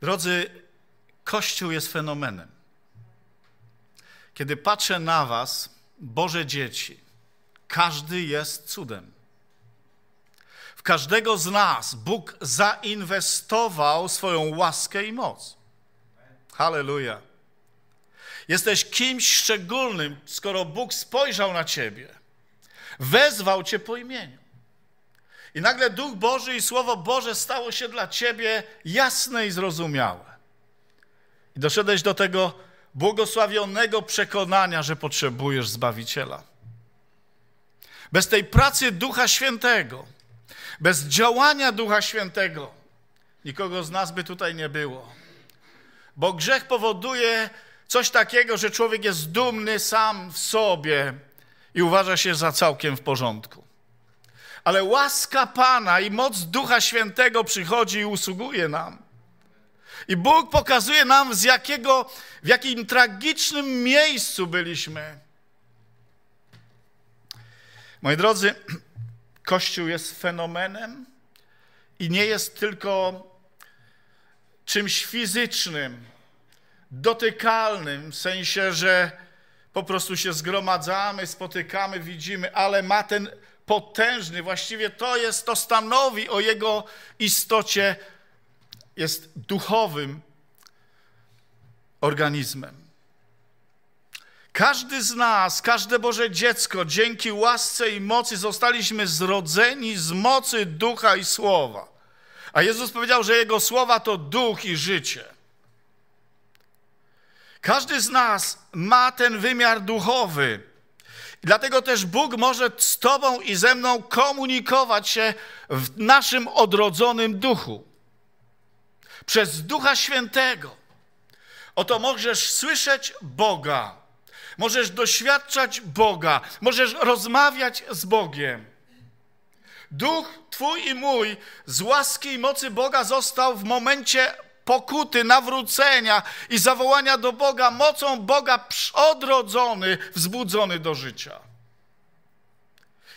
Drodzy, Kościół jest fenomenem. Kiedy patrzę na Was, Boże dzieci, każdy jest cudem. W każdego z nas Bóg zainwestował swoją łaskę i moc. Halleluja. Jesteś kimś szczególnym, skoro Bóg spojrzał na ciebie, wezwał cię po imieniu. I nagle Duch Boży i Słowo Boże stało się dla ciebie jasne i zrozumiałe. I doszedłeś do tego błogosławionego przekonania, że potrzebujesz Zbawiciela. Bez tej pracy Ducha Świętego, bez działania Ducha Świętego, nikogo z nas by tutaj nie było. Bo grzech powoduje coś takiego, że człowiek jest dumny sam w sobie i uważa się za całkiem w porządku. Ale łaska Pana i moc Ducha Świętego przychodzi i usługuje nam. I Bóg pokazuje nam, z jakiego, w jakim tragicznym miejscu byliśmy. Moi drodzy, Kościół jest fenomenem i nie jest tylko czymś fizycznym, dotykalnym, w sensie, że po prostu się zgromadzamy, spotykamy, widzimy, ale ma ten potężny, właściwie to jest, to stanowi o jego istocie, jest duchowym organizmem. Każdy z nas, każde Boże dziecko, dzięki łasce i mocy zostaliśmy zrodzeni z mocy ducha i słowa. A Jezus powiedział, że Jego słowa to duch i życie. Każdy z nas ma ten wymiar duchowy. Dlatego też Bóg może z Tobą i ze mną komunikować się w naszym odrodzonym duchu. Przez Ducha Świętego. Oto możesz słyszeć Boga, możesz doświadczać Boga, możesz rozmawiać z Bogiem. Duch Twój i mój z łaski i mocy Boga został w momencie pokuty, nawrócenia i zawołania do Boga, mocą Boga odrodzony, wzbudzony do życia.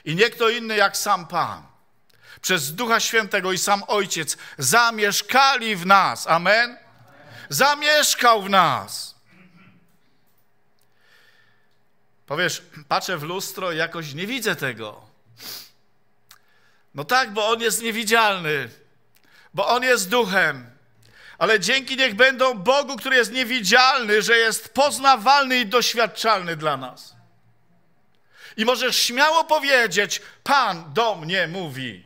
I nie kto inny jak sam Pan, przez Ducha Świętego i sam Ojciec zamieszkali w nas. Amen? Zamieszkał w nas. Powiesz, patrzę w lustro i jakoś nie widzę tego. No tak, bo on jest niewidzialny, bo on jest duchem ale dzięki niech będą Bogu, który jest niewidzialny, że jest poznawalny i doświadczalny dla nas. I możesz śmiało powiedzieć: Pan do mnie mówi.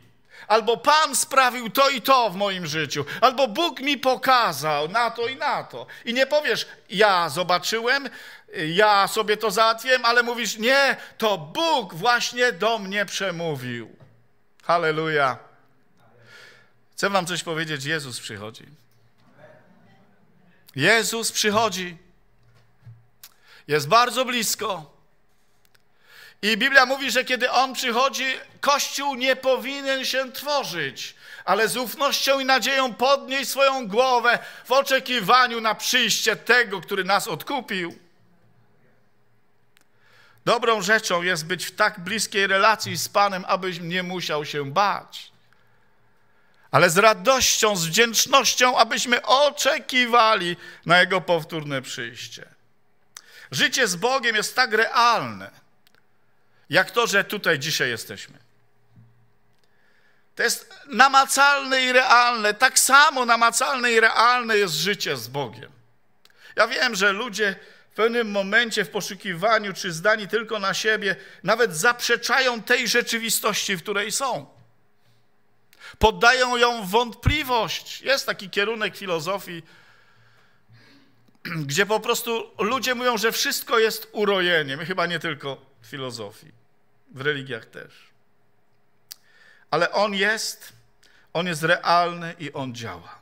Albo Pan sprawił to i to w moim życiu, albo Bóg mi pokazał na to i na to. I nie powiesz, ja zobaczyłem, ja sobie to załatwiłem, ale mówisz, nie, to Bóg właśnie do mnie przemówił. Halleluja. Chcę Wam coś powiedzieć, Jezus przychodzi. Jezus przychodzi. Jest bardzo blisko. I Biblia mówi, że kiedy On przychodzi, Kościół nie powinien się tworzyć, ale z ufnością i nadzieją podnieść swoją głowę w oczekiwaniu na przyjście tego, który nas odkupił. Dobrą rzeczą jest być w tak bliskiej relacji z Panem, abyś nie musiał się bać ale z radością, z wdzięcznością, abyśmy oczekiwali na Jego powtórne przyjście. Życie z Bogiem jest tak realne, jak to, że tutaj dzisiaj jesteśmy. To jest namacalne i realne. Tak samo namacalne i realne jest życie z Bogiem. Ja wiem, że ludzie w pewnym momencie w poszukiwaniu, czy zdani tylko na siebie, nawet zaprzeczają tej rzeczywistości, w której są poddają ją wątpliwość. Jest taki kierunek filozofii, gdzie po prostu ludzie mówią, że wszystko jest urojeniem. Chyba nie tylko w filozofii, w religiach też. Ale on jest, on jest realny i on działa.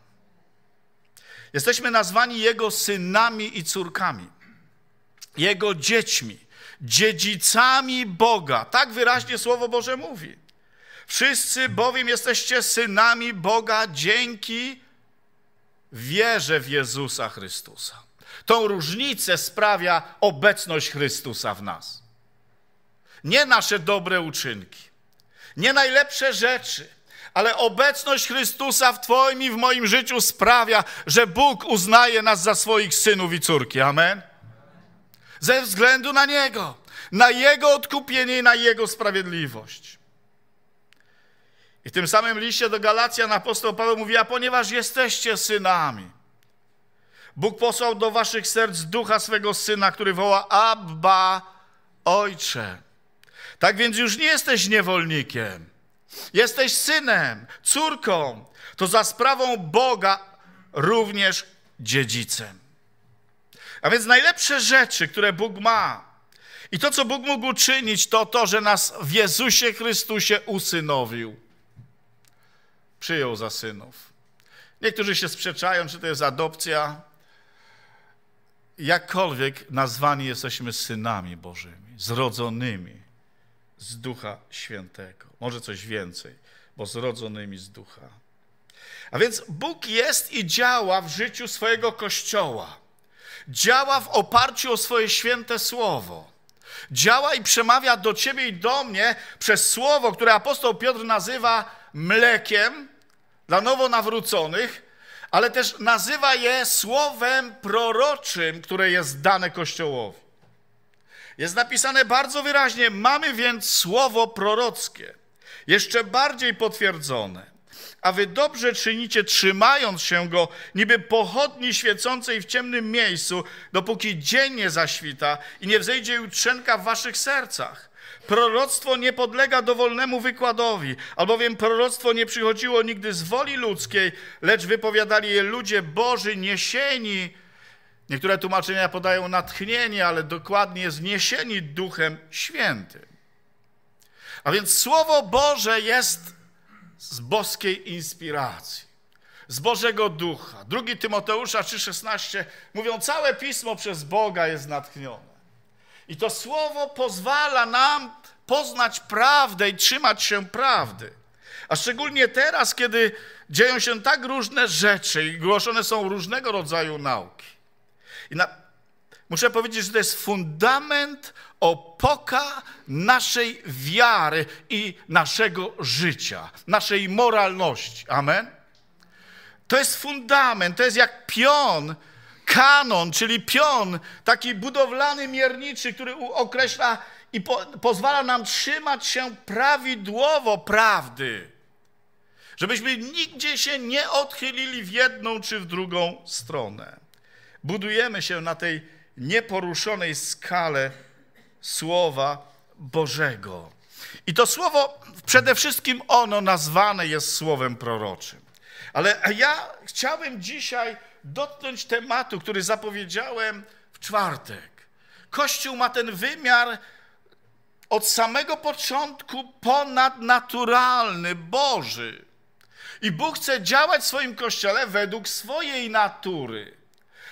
Jesteśmy nazwani Jego synami i córkami, Jego dziećmi, dziedzicami Boga. Tak wyraźnie Słowo Boże mówi. Wszyscy bowiem jesteście synami Boga dzięki wierze w Jezusa Chrystusa. Tą różnicę sprawia obecność Chrystusa w nas. Nie nasze dobre uczynki, nie najlepsze rzeczy, ale obecność Chrystusa w Twoim i w moim życiu sprawia, że Bóg uznaje nas za swoich synów i córki. Amen? Ze względu na Niego, na Jego odkupienie i na Jego sprawiedliwość. I w tym samym liście do Galacjan apostoł Paweł mówi, a ponieważ jesteście synami, Bóg posłał do waszych serc ducha swego syna, który woła Abba, Ojcze. Tak więc już nie jesteś niewolnikiem, jesteś synem, córką. To za sprawą Boga również dziedzicem. A więc najlepsze rzeczy, które Bóg ma i to, co Bóg mógł uczynić, to to, że nas w Jezusie Chrystusie usynowił. Przyjął za synów. Niektórzy się sprzeczają, czy to jest adopcja. Jakkolwiek nazwani jesteśmy synami Bożymi, zrodzonymi z Ducha Świętego. Może coś więcej, bo zrodzonymi z Ducha. A więc Bóg jest i działa w życiu swojego Kościoła. Działa w oparciu o swoje święte słowo. Działa i przemawia do ciebie i do mnie przez słowo, które apostoł Piotr nazywa mlekiem dla nowonawróconych, ale też nazywa je słowem proroczym, które jest dane Kościołowi. Jest napisane bardzo wyraźnie: Mamy więc słowo prorockie, jeszcze bardziej potwierdzone. A wy dobrze czynicie, trzymając się go, niby pochodni świecącej w ciemnym miejscu, dopóki dzień nie zaświta i nie wzejdzie jutrzenka w waszych sercach. Proroctwo nie podlega dowolnemu wykładowi, albowiem proroctwo nie przychodziło nigdy z woli ludzkiej, lecz wypowiadali je ludzie Boży niesieni. Niektóre tłumaczenia podają natchnienie, ale dokładnie zniesieni Duchem Świętym. A więc Słowo Boże jest z boskiej inspiracji, z Bożego Ducha. Drugi Tymoteusza 3,16 mówią, całe Pismo przez Boga jest natchnione. I to słowo pozwala nam poznać prawdę i trzymać się prawdy. A szczególnie teraz, kiedy dzieją się tak różne rzeczy i głoszone są różnego rodzaju nauki. I na, muszę powiedzieć, że to jest fundament, opoka naszej wiary i naszego życia, naszej moralności. Amen? To jest fundament, to jest jak pion, kanon, czyli pion, taki budowlany mierniczy, który określa i po, pozwala nam trzymać się prawidłowo prawdy. Żebyśmy nigdzie się nie odchylili w jedną czy w drugą stronę. Budujemy się na tej nieporuszonej skale Słowa Bożego. I to słowo, przede wszystkim ono nazwane jest słowem proroczym. Ale ja chciałbym dzisiaj dotknąć tematu, który zapowiedziałem w czwartek. Kościół ma ten wymiar od samego początku ponadnaturalny, Boży. I Bóg chce działać w swoim kościele według swojej natury,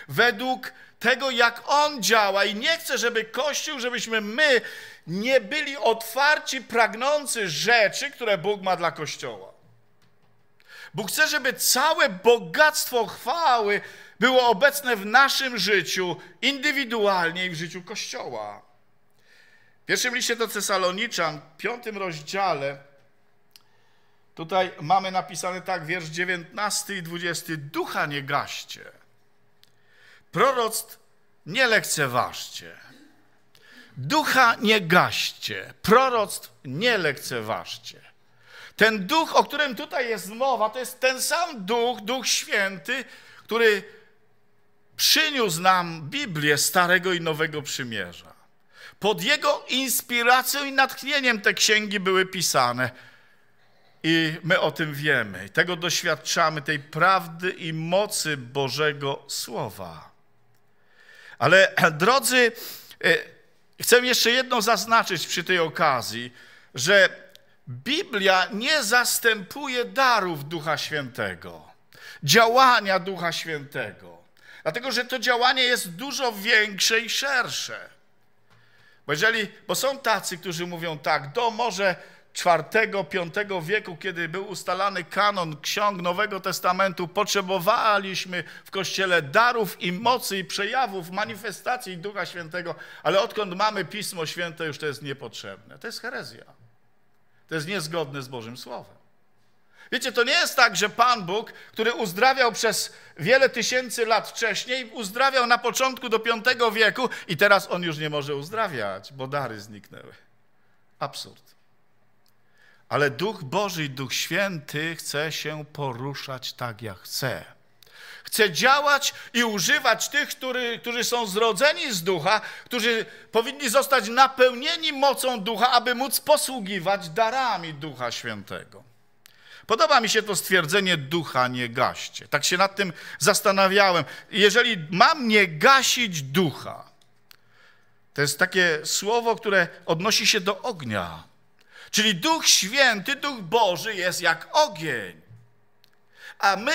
według tego, jak On działa. I nie chce, żeby Kościół, żebyśmy my nie byli otwarci, pragnący rzeczy, które Bóg ma dla Kościoła. Bóg chce, żeby całe bogactwo chwały było obecne w naszym życiu, indywidualnie i w życiu Kościoła. W pierwszym liście do Cesaloniczan, piątym rozdziale, tutaj mamy napisane tak, wiersz 19 i 20. Ducha nie gaście, proroctw nie lekceważcie. Ducha nie gaście, proroctw nie lekceważcie. Ten duch, o którym tutaj jest mowa, to jest ten sam duch, duch święty, który przyniósł nam Biblię Starego i Nowego Przymierza. Pod jego inspiracją i natchnieniem te księgi były pisane. I my o tym wiemy. Tego doświadczamy, tej prawdy i mocy Bożego Słowa. Ale drodzy, e, chcę jeszcze jedno zaznaczyć przy tej okazji, że Biblia nie zastępuje darów Ducha Świętego, działania Ducha Świętego, dlatego że to działanie jest dużo większe i szersze. Bo, jeżeli, bo są tacy, którzy mówią tak, do może IV-V wieku, kiedy był ustalany kanon ksiąg Nowego Testamentu, potrzebowaliśmy w Kościele darów i mocy i przejawów, manifestacji Ducha Świętego, ale odkąd mamy Pismo Święte, już to jest niepotrzebne. To jest herezja. To jest niezgodne z Bożym Słowem. Wiecie, to nie jest tak, że Pan Bóg, który uzdrawiał przez wiele tysięcy lat wcześniej, uzdrawiał na początku do V wieku i teraz on już nie może uzdrawiać, bo dary zniknęły. Absurd. Ale Duch Boży i Duch Święty chce się poruszać tak, jak chce. Chce działać i używać tych, który, którzy są zrodzeni z ducha, którzy powinni zostać napełnieni mocą ducha, aby móc posługiwać darami Ducha Świętego. Podoba mi się to stwierdzenie ducha nie gaście. Tak się nad tym zastanawiałem. Jeżeli mam nie gasić ducha, to jest takie słowo, które odnosi się do ognia. Czyli Duch Święty, Duch Boży jest jak ogień. A my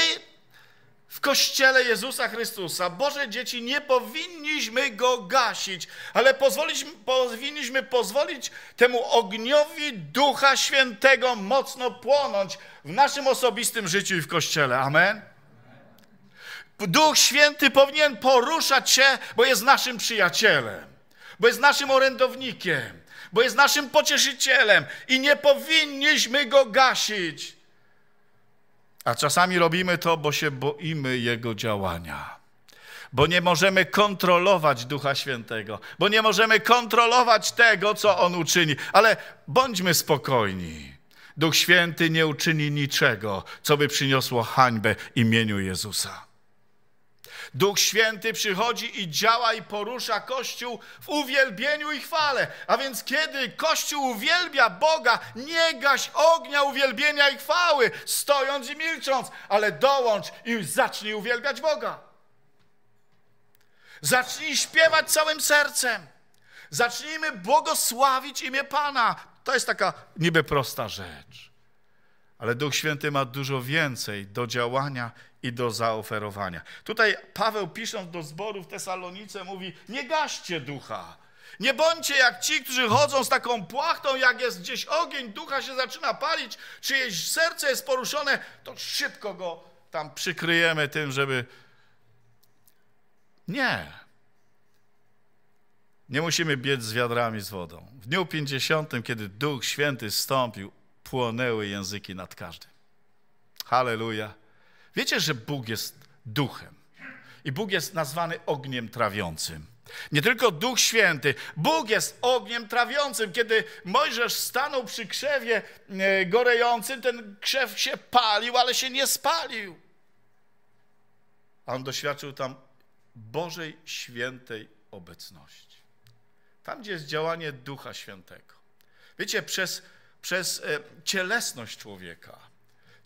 w Kościele Jezusa Chrystusa, Boże dzieci, nie powinniśmy go gasić, ale powinniśmy pozwolić temu ogniowi Ducha Świętego mocno płonąć w naszym osobistym życiu i w Kościele. Amen? Duch Święty powinien poruszać się, bo jest naszym przyjacielem, bo jest naszym orędownikiem, bo jest naszym pocieszycielem i nie powinniśmy go gasić. A czasami robimy to, bo się boimy Jego działania. Bo nie możemy kontrolować Ducha Świętego, bo nie możemy kontrolować tego, co On uczyni. Ale bądźmy spokojni. Duch Święty nie uczyni niczego, co by przyniosło hańbę imieniu Jezusa. Duch Święty przychodzi i działa i porusza Kościół w uwielbieniu i chwale. A więc kiedy Kościół uwielbia Boga, nie gaś ognia uwielbienia i chwały, stojąc i milcząc, ale dołącz i zacznij uwielbiać Boga. Zacznij śpiewać całym sercem. Zacznijmy błogosławić imię Pana. To jest taka niby prosta rzecz. Ale Duch Święty ma dużo więcej do działania i do zaoferowania. Tutaj Paweł pisząc do zboru w Tesalonice mówi, nie gaście ducha. Nie bądźcie jak ci, którzy chodzą z taką płachtą, jak jest gdzieś ogień, ducha się zaczyna palić, czyjeś serce jest poruszone, to szybko go tam przykryjemy tym, żeby... Nie. Nie musimy biec z wiadrami z wodą. W dniu 50, kiedy Duch Święty stąpił, płonęły języki nad każdym. Halleluja. Wiecie, że Bóg jest duchem i Bóg jest nazwany ogniem trawiącym. Nie tylko Duch Święty, Bóg jest ogniem trawiącym. Kiedy Mojżesz stanął przy krzewie e, gorejącym, ten krzew się palił, ale się nie spalił. A on doświadczył tam Bożej świętej obecności. Tam, gdzie jest działanie Ducha Świętego. Wiecie, przez, przez e, cielesność człowieka,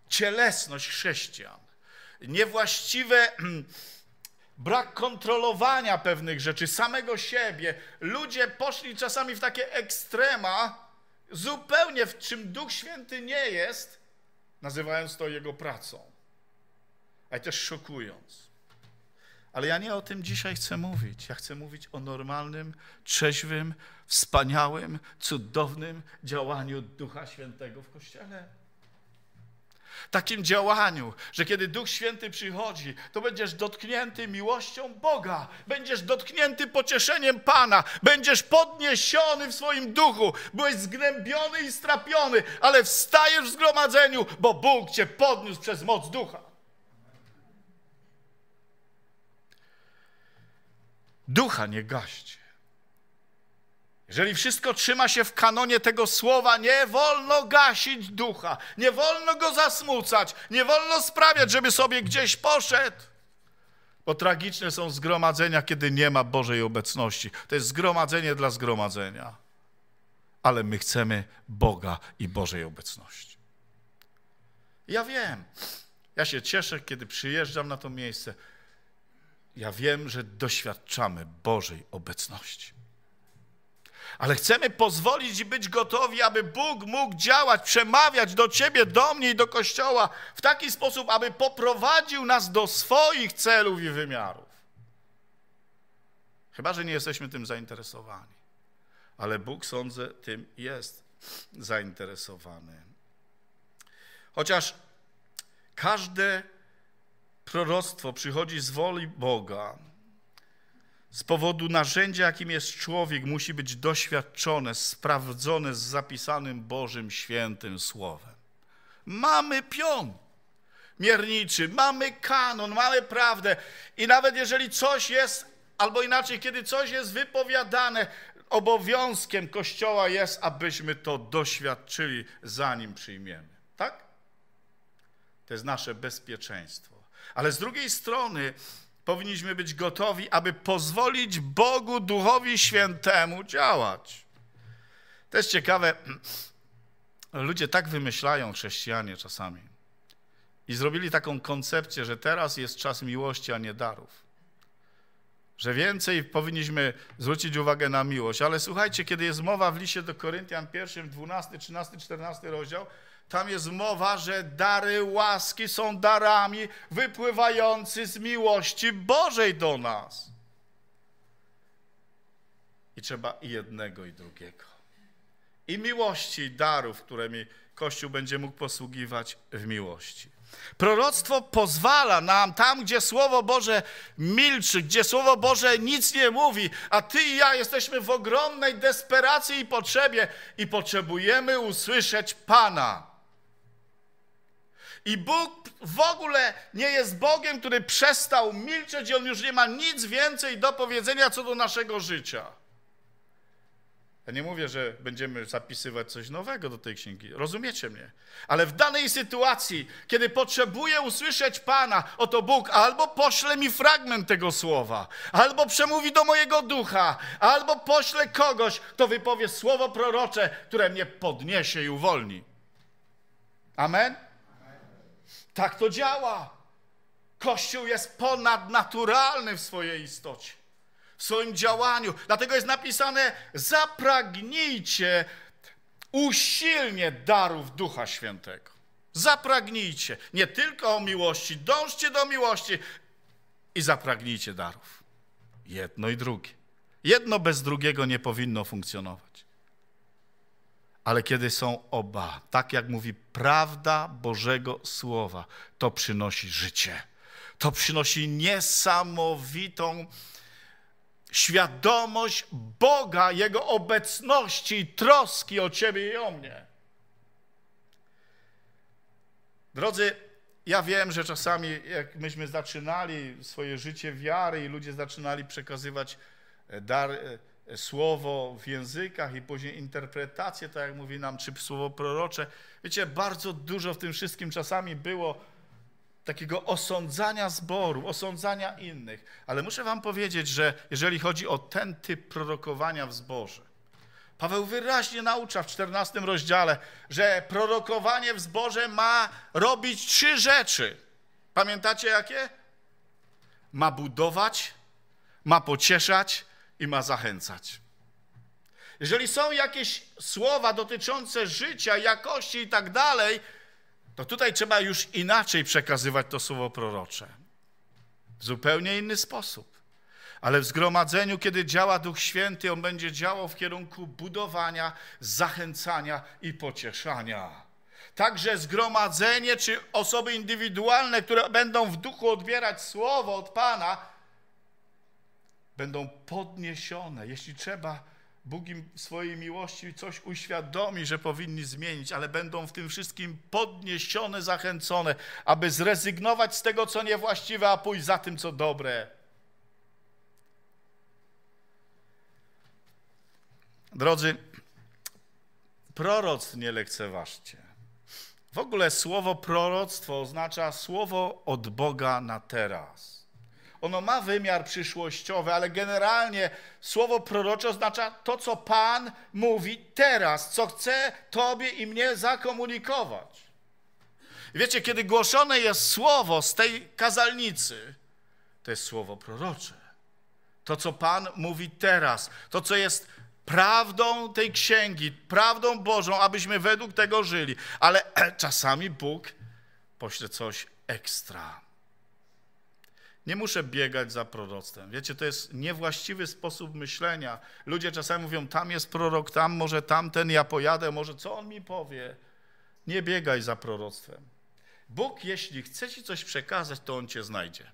cielesność chrześcijan, niewłaściwe brak kontrolowania pewnych rzeczy, samego siebie. Ludzie poszli czasami w takie ekstrema, zupełnie w czym Duch Święty nie jest, nazywając to jego pracą, ale też szokując. Ale ja nie o tym dzisiaj chcę mówić. Ja chcę mówić o normalnym, trzeźwym, wspaniałym, cudownym działaniu Ducha Świętego w Kościele takim działaniu, że kiedy Duch Święty przychodzi, to będziesz dotknięty miłością Boga, będziesz dotknięty pocieszeniem Pana, będziesz podniesiony w swoim duchu, byłeś zgnębiony i strapiony, ale wstajesz w zgromadzeniu, bo Bóg cię podniósł przez moc ducha. Ducha nie gaście. Jeżeli wszystko trzyma się w kanonie tego słowa, nie wolno gasić ducha, nie wolno go zasmucać, nie wolno sprawiać, żeby sobie gdzieś poszedł. Bo tragiczne są zgromadzenia, kiedy nie ma Bożej obecności. To jest zgromadzenie dla zgromadzenia. Ale my chcemy Boga i Bożej obecności. Ja wiem, ja się cieszę, kiedy przyjeżdżam na to miejsce. Ja wiem, że doświadczamy Bożej obecności ale chcemy pozwolić i być gotowi, aby Bóg mógł działać, przemawiać do Ciebie, do mnie i do Kościoła w taki sposób, aby poprowadził nas do swoich celów i wymiarów. Chyba, że nie jesteśmy tym zainteresowani. Ale Bóg, sądzę, tym jest zainteresowany. Chociaż każde proroctwo przychodzi z woli Boga, z powodu narzędzia, jakim jest człowiek, musi być doświadczone, sprawdzone z zapisanym Bożym świętym Słowem. Mamy pion mierniczy, mamy kanon, mamy prawdę. I nawet jeżeli coś jest, albo inaczej, kiedy coś jest wypowiadane, obowiązkiem Kościoła jest, abyśmy to doświadczyli, zanim przyjmiemy. Tak? To jest nasze bezpieczeństwo. Ale z drugiej strony powinniśmy być gotowi, aby pozwolić Bogu, Duchowi Świętemu działać. To jest ciekawe. Ludzie tak wymyślają, chrześcijanie czasami. I zrobili taką koncepcję, że teraz jest czas miłości, a nie darów. Że więcej powinniśmy zwrócić uwagę na miłość. Ale słuchajcie, kiedy jest mowa w liście do Koryntian pierwszym, 12, 13, 14 rozdział, tam jest mowa, że dary łaski są darami wypływający z miłości Bożej do nas. I trzeba i jednego, i drugiego. I miłości, i darów, którymi Kościół będzie mógł posługiwać w miłości. Proroctwo pozwala nam tam, gdzie Słowo Boże milczy, gdzie Słowo Boże nic nie mówi, a ty i ja jesteśmy w ogromnej desperacji i potrzebie i potrzebujemy usłyszeć Pana. I Bóg w ogóle nie jest Bogiem, który przestał milczeć i On już nie ma nic więcej do powiedzenia co do naszego życia. Ja nie mówię, że będziemy zapisywać coś nowego do tej księgi. Rozumiecie mnie? Ale w danej sytuacji, kiedy potrzebuję usłyszeć Pana, oto Bóg albo pośle mi fragment tego słowa, albo przemówi do mojego ducha, albo pośle kogoś, kto wypowie słowo prorocze, które mnie podniesie i uwolni. Amen? Tak to działa. Kościół jest ponadnaturalny w swojej istocie w swoim działaniu. Dlatego jest napisane: zapragnijcie usilnie darów Ducha Świętego. Zapragnijcie nie tylko o miłości, dążcie do miłości i zapragnijcie darów. Jedno i drugie. Jedno bez drugiego nie powinno funkcjonować. Ale kiedy są oba, tak jak mówi prawda Bożego Słowa, to przynosi życie. To przynosi niesamowitą świadomość Boga, Jego obecności i troski o Ciebie i o mnie. Drodzy, ja wiem, że czasami, jak myśmy zaczynali swoje życie wiary i ludzie zaczynali przekazywać dar, e, słowo w językach i później interpretację, tak jak mówi nam, czy słowo prorocze, wiecie, bardzo dużo w tym wszystkim czasami było takiego osądzania zboru, osądzania innych. Ale muszę wam powiedzieć, że jeżeli chodzi o ten typ prorokowania w zborze, Paweł wyraźnie naucza w 14 rozdziale, że prorokowanie w zborze ma robić trzy rzeczy. Pamiętacie jakie? Ma budować, ma pocieszać i ma zachęcać. Jeżeli są jakieś słowa dotyczące życia, jakości i tak dalej, to tutaj trzeba już inaczej przekazywać to słowo prorocze. W zupełnie inny sposób. Ale w zgromadzeniu, kiedy działa Duch Święty, on będzie działał w kierunku budowania, zachęcania i pocieszania. Także zgromadzenie czy osoby indywidualne, które będą w duchu odbierać słowo od Pana, będą podniesione. Jeśli trzeba, Bóg im w swojej miłości coś uświadomi, że powinni zmienić, ale będą w tym wszystkim podniesione, zachęcone, aby zrezygnować z tego, co niewłaściwe, a pójść za tym, co dobre. Drodzy, proroc nie lekceważcie. W ogóle słowo proroctwo oznacza słowo od Boga na teraz. Ono ma wymiar przyszłościowy, ale generalnie słowo prorocze oznacza to, co Pan mówi teraz, co chce Tobie i mnie zakomunikować. Wiecie, kiedy głoszone jest słowo z tej kazalnicy, to jest słowo prorocze. To, co Pan mówi teraz, to, co jest prawdą tej księgi, prawdą Bożą, abyśmy według tego żyli. Ale czasami Bóg pośle coś ekstra. Nie muszę biegać za proroctwem. Wiecie, to jest niewłaściwy sposób myślenia. Ludzie czasami mówią, tam jest prorok, tam może tamten, ja pojadę, może co on mi powie. Nie biegaj za proroctwem. Bóg, jeśli chce ci coś przekazać, to on cię znajdzie.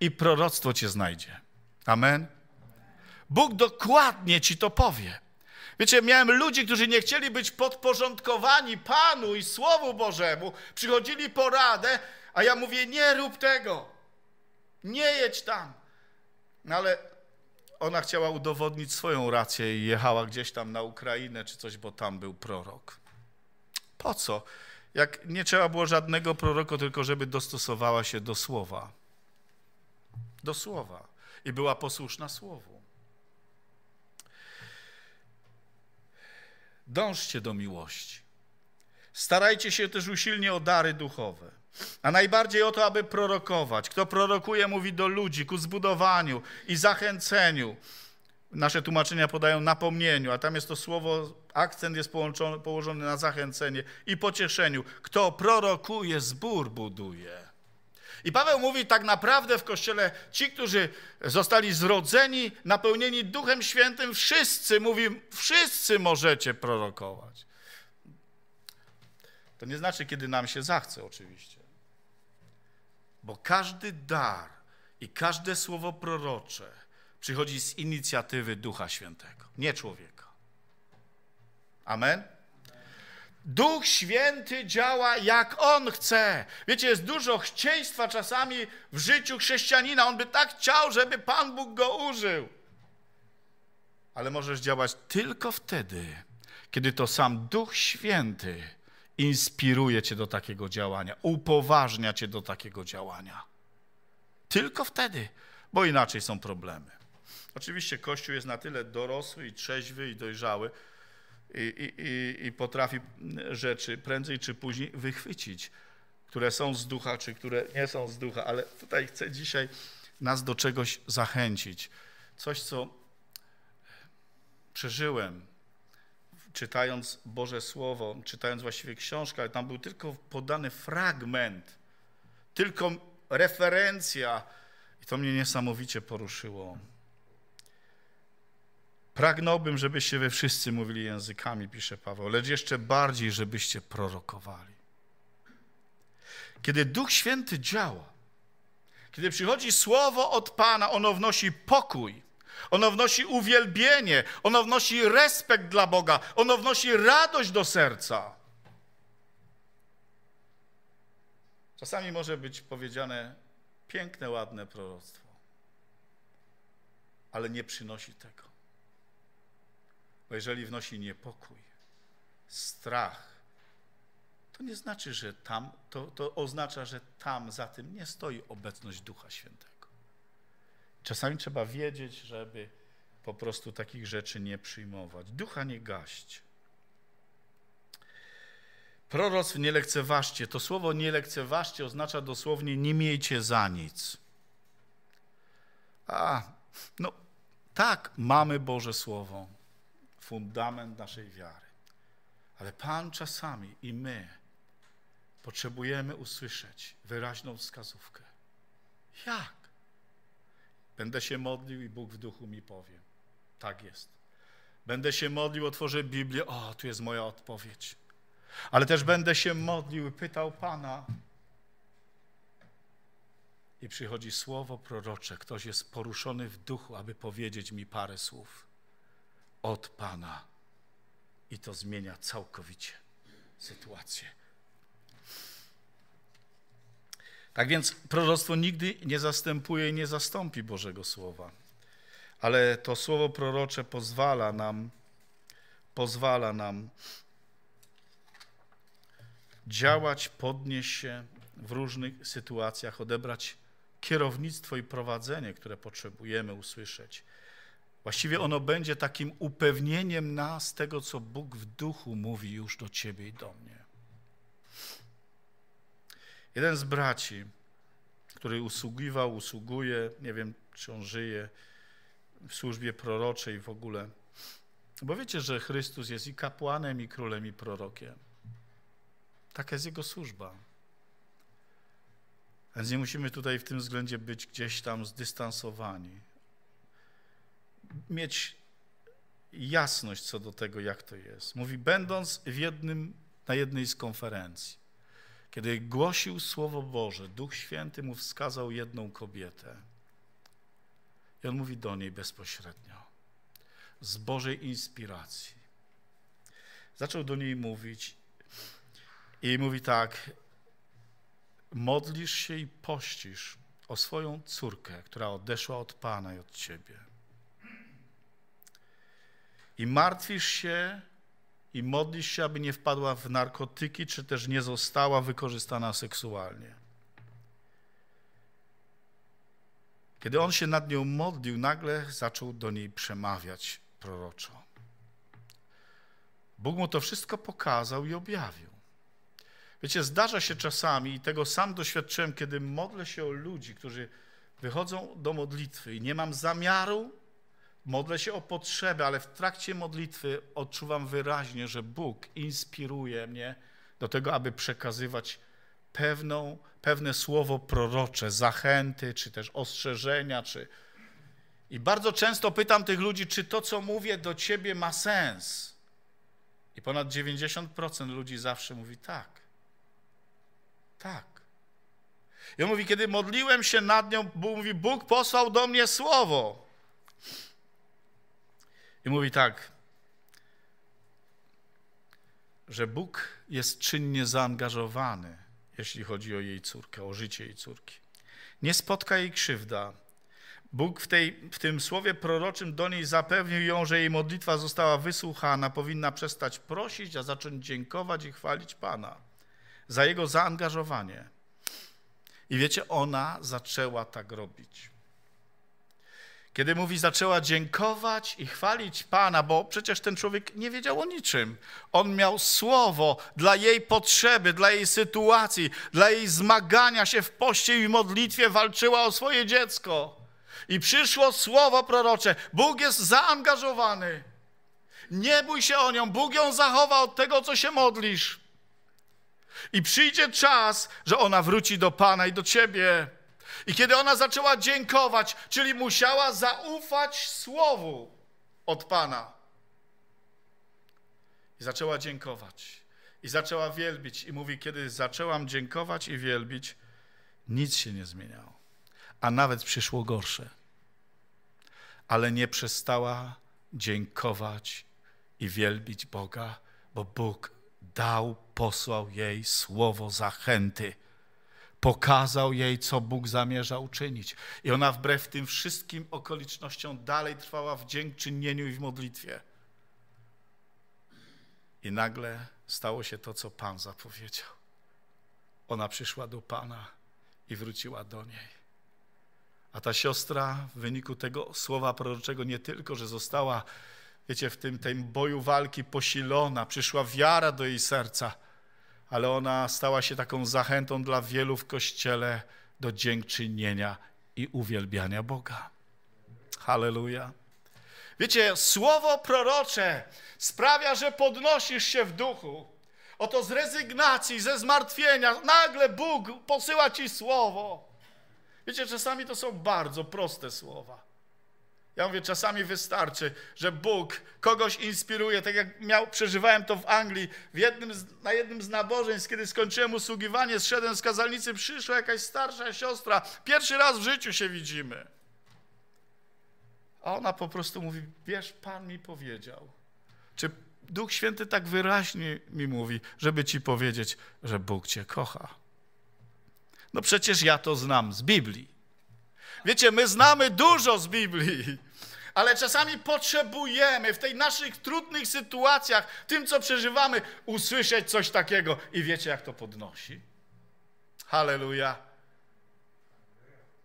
I proroctwo cię znajdzie. Amen. Bóg dokładnie ci to powie. Wiecie, miałem ludzi, którzy nie chcieli być podporządkowani Panu i Słowu Bożemu, przychodzili poradę, a ja mówię, nie rób tego, nie jedź tam. No ale ona chciała udowodnić swoją rację i jechała gdzieś tam na Ukrainę czy coś, bo tam był prorok. Po co? Jak nie trzeba było żadnego proroka, tylko żeby dostosowała się do słowa. Do słowa. I była posłuszna słowu. Dążcie do miłości. Starajcie się też usilnie o dary duchowe, a najbardziej o to, aby prorokować. Kto prorokuje, mówi do ludzi ku zbudowaniu i zachęceniu. Nasze tłumaczenia podają napomnieniu, a tam jest to słowo, akcent jest położony na zachęcenie i pocieszeniu. Kto prorokuje, zbór buduje. I Paweł mówi tak naprawdę w kościele, ci, którzy zostali zrodzeni, napełnieni Duchem Świętym, wszyscy, mówi, wszyscy możecie prorokować. To nie znaczy, kiedy nam się zachce, oczywiście. Bo każdy dar i każde słowo prorocze przychodzi z inicjatywy Ducha Świętego, nie człowieka. Amen? Duch Święty działa jak On chce. Wiecie, jest dużo chcieństwa czasami w życiu chrześcijanina. On by tak chciał, żeby Pan Bóg go użył. Ale możesz działać tylko wtedy, kiedy to sam Duch Święty inspiruje cię do takiego działania, upoważnia cię do takiego działania. Tylko wtedy, bo inaczej są problemy. Oczywiście Kościół jest na tyle dorosły i trzeźwy i dojrzały, i, i, i potrafi rzeczy prędzej czy później wychwycić, które są z ducha, czy które nie są z ducha, ale tutaj chcę dzisiaj nas do czegoś zachęcić. Coś, co przeżyłem, czytając Boże Słowo, czytając właściwie książkę, ale tam był tylko podany fragment, tylko referencja, i to mnie niesamowicie poruszyło. Pragnąłbym, żebyście wy wszyscy mówili językami, pisze Paweł, lecz jeszcze bardziej, żebyście prorokowali. Kiedy Duch Święty działa, kiedy przychodzi słowo od Pana, ono wnosi pokój, ono wnosi uwielbienie, ono wnosi respekt dla Boga, ono wnosi radość do serca. Czasami może być powiedziane piękne, ładne proroctwo, ale nie przynosi tego. Bo jeżeli wnosi niepokój, strach, to nie znaczy, że tam, to, to oznacza, że tam za tym nie stoi obecność Ducha Świętego. Czasami trzeba wiedzieć, żeby po prostu takich rzeczy nie przyjmować. Ducha nie gaść. Proroctw nie lekceważcie. To słowo nie lekceważcie oznacza dosłownie nie miejcie za nic. A, no tak, mamy Boże Słowo fundament naszej wiary. Ale Pan czasami i my potrzebujemy usłyszeć wyraźną wskazówkę. Jak? Będę się modlił i Bóg w duchu mi powie. Tak jest. Będę się modlił, otworzę Biblię, o, tu jest moja odpowiedź. Ale też będę się modlił i pytał Pana. I przychodzi słowo prorocze, ktoś jest poruszony w duchu, aby powiedzieć mi parę słów od Pana. I to zmienia całkowicie sytuację. Tak więc proroctwo nigdy nie zastępuje i nie zastąpi Bożego Słowa. Ale to słowo prorocze pozwala nam, pozwala nam działać, podnieść się w różnych sytuacjach, odebrać kierownictwo i prowadzenie, które potrzebujemy usłyszeć. Właściwie ono będzie takim upewnieniem nas tego, co Bóg w duchu mówi już do ciebie i do mnie. Jeden z braci, który usługiwał, usługuje, nie wiem, czy on żyje w służbie proroczej w ogóle. Bo wiecie, że Chrystus jest i kapłanem, i królem, i prorokiem. Taka jest jego służba. Więc nie musimy tutaj w tym względzie być gdzieś tam zdystansowani mieć jasność co do tego, jak to jest. Mówi, będąc w jednym, na jednej z konferencji, kiedy głosił Słowo Boże, Duch Święty mu wskazał jedną kobietę. I on mówi do niej bezpośrednio: z Bożej inspiracji. Zaczął do niej mówić i mówi tak: modlisz się i pościsz o swoją córkę, która odeszła od Pana i od Ciebie. I martwisz się i modlisz się, aby nie wpadła w narkotyki, czy też nie została wykorzystana seksualnie. Kiedy on się nad nią modlił, nagle zaczął do niej przemawiać proroczo. Bóg mu to wszystko pokazał i objawił. Wiecie, zdarza się czasami, i tego sam doświadczyłem, kiedy modlę się o ludzi, którzy wychodzą do modlitwy i nie mam zamiaru, modlę się o potrzeby, ale w trakcie modlitwy odczuwam wyraźnie, że Bóg inspiruje mnie do tego, aby przekazywać pewną, pewne słowo prorocze, zachęty, czy też ostrzeżenia, czy... I bardzo często pytam tych ludzi, czy to, co mówię do ciebie ma sens. I ponad 90% ludzi zawsze mówi tak. Tak. I on mówi, kiedy modliłem się nad nią, Bóg mówi, Bóg posłał do mnie słowo. I mówi tak, że Bóg jest czynnie zaangażowany, jeśli chodzi o jej córkę, o życie jej córki. Nie spotka jej krzywda. Bóg w, tej, w tym słowie proroczym do niej zapewnił ją, że jej modlitwa została wysłuchana, powinna przestać prosić, a zacząć dziękować i chwalić Pana za jego zaangażowanie. I wiecie, ona zaczęła tak robić. Kiedy mówi, zaczęła dziękować i chwalić Pana, bo przecież ten człowiek nie wiedział o niczym. On miał słowo dla jej potrzeby, dla jej sytuacji, dla jej zmagania się w poście i modlitwie, walczyła o swoje dziecko. I przyszło słowo prorocze. Bóg jest zaangażowany. Nie bój się o nią. Bóg ją zachowa od tego, co się modlisz. I przyjdzie czas, że ona wróci do Pana i do Ciebie. I kiedy ona zaczęła dziękować, czyli musiała zaufać słowu od Pana. I zaczęła dziękować. I zaczęła wielbić. I mówi, kiedy zaczęłam dziękować i wielbić, nic się nie zmieniało. A nawet przyszło gorsze. Ale nie przestała dziękować i wielbić Boga, bo Bóg dał, posłał jej słowo zachęty. Pokazał jej, co Bóg zamierza uczynić. I ona wbrew tym wszystkim okolicznościom dalej trwała w dziękczynieniu i w modlitwie. I nagle stało się to, co Pan zapowiedział. Ona przyszła do Pana i wróciła do niej. A ta siostra w wyniku tego słowa proroczego nie tylko, że została wiecie, w tym, tym boju walki posilona, przyszła wiara do jej serca, ale ona stała się taką zachętą dla wielu w Kościele do dziękczynienia i uwielbiania Boga. Halleluja. Wiecie, słowo prorocze sprawia, że podnosisz się w duchu. Oto z rezygnacji, ze zmartwienia, nagle Bóg posyła ci słowo. Wiecie, czasami to są bardzo proste słowa. Ja mówię, czasami wystarczy, że Bóg kogoś inspiruje, tak jak miał, przeżywałem to w Anglii, w jednym z, na jednym z nabożeństw, kiedy skończyłem usługiwanie, zszedłem z kazalnicy, przyszła jakaś starsza siostra, pierwszy raz w życiu się widzimy. A ona po prostu mówi, wiesz, Pan mi powiedział. Czy Duch Święty tak wyraźnie mi mówi, żeby ci powiedzieć, że Bóg cię kocha? No przecież ja to znam z Biblii. Wiecie, my znamy dużo z Biblii, ale czasami potrzebujemy w tej naszych trudnych sytuacjach, tym co przeżywamy, usłyszeć coś takiego. I wiecie, jak to podnosi? Halleluja.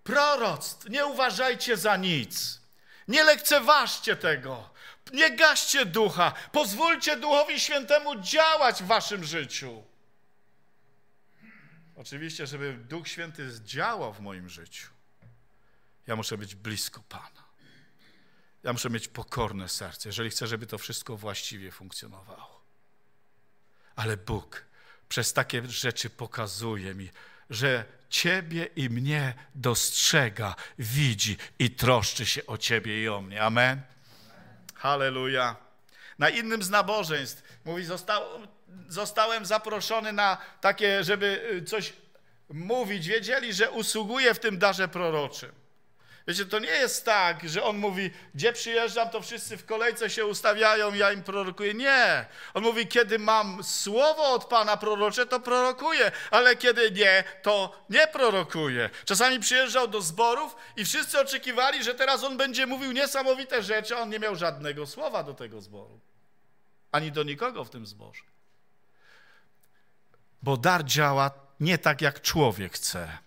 Proroctw, nie uważajcie za nic. Nie lekceważcie tego. Nie gaście ducha. Pozwólcie Duchowi Świętemu działać w waszym życiu. Oczywiście, żeby Duch Święty działał w moim życiu, ja muszę być blisko Pana. Ja muszę mieć pokorne serce, jeżeli chcę, żeby to wszystko właściwie funkcjonowało. Ale Bóg przez takie rzeczy pokazuje mi, że Ciebie i mnie dostrzega, widzi i troszczy się o Ciebie i o mnie. Amen. Halleluja. Na innym z nabożeństw mówi, został, zostałem zaproszony na takie, żeby y, coś mówić. Wiedzieli, że usługuję w tym darze proroczym. Wiecie, to nie jest tak, że on mówi, gdzie przyjeżdżam, to wszyscy w kolejce się ustawiają, ja im prorokuję. Nie. On mówi, kiedy mam słowo od Pana prorocze, to prorokuję, ale kiedy nie, to nie prorokuję. Czasami przyjeżdżał do zborów i wszyscy oczekiwali, że teraz on będzie mówił niesamowite rzeczy, a on nie miał żadnego słowa do tego zboru. Ani do nikogo w tym zborze. Bo dar działa nie tak, jak człowiek chce,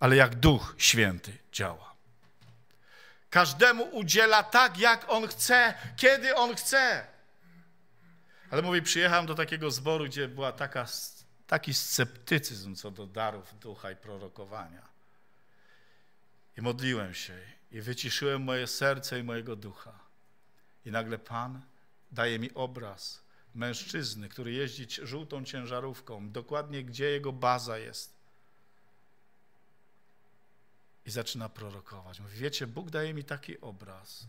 ale jak Duch Święty działa. Każdemu udziela tak, jak on chce, kiedy on chce. Ale mówi, przyjechałem do takiego zboru, gdzie była taka, taki sceptycyzm co do darów ducha i prorokowania. I modliłem się i wyciszyłem moje serce i mojego ducha. I nagle Pan daje mi obraz mężczyzny, który jeździ żółtą ciężarówką, dokładnie gdzie jego baza jest. I zaczyna prorokować. Mówi, wiecie, Bóg daje mi taki obraz.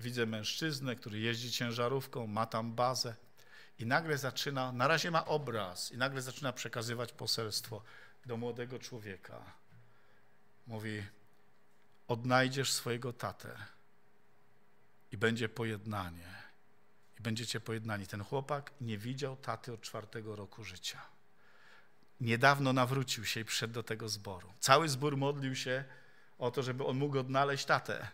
Widzę mężczyznę, który jeździ ciężarówką, ma tam bazę i nagle zaczyna, na razie ma obraz i nagle zaczyna przekazywać poselstwo do młodego człowieka. Mówi, odnajdziesz swojego tatę i będzie pojednanie. I będziecie pojednani. Ten chłopak nie widział taty od czwartego roku życia niedawno nawrócił się i przyszedł do tego zboru. Cały zbór modlił się o to, żeby on mógł odnaleźć tatę.